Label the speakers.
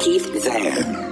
Speaker 1: Keep there.